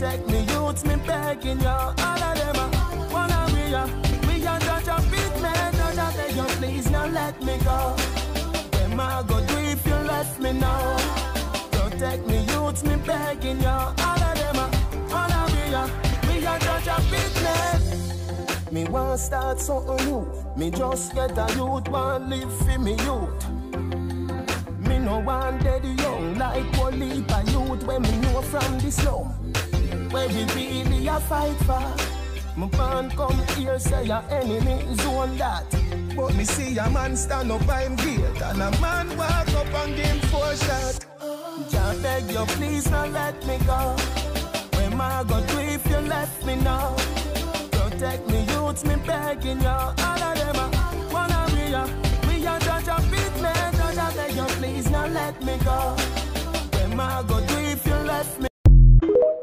Protect me youths, me begging you. All of them a wanna be ya. We a judge a big man, no that beg you please now let me go. Where I go do if you left me now? Protect me youths, me begging you. All of them a wanna be ya. We a judge a big man. Me want start something new. Me just get a youth, want live for me youth. Me no want dead young like leap a youth when me know from the slum. Where we really a fight for. My band come here say your enemy zone that. But me see a man stand up by him gate and a man walk up and give four shot. Jah beg you please not let me go. Where my go do if you left me now? Protect me youths, me begging you. All of them a wanna be uh, ya. We a judge a big man, judge a beg you please not let me go. Where my go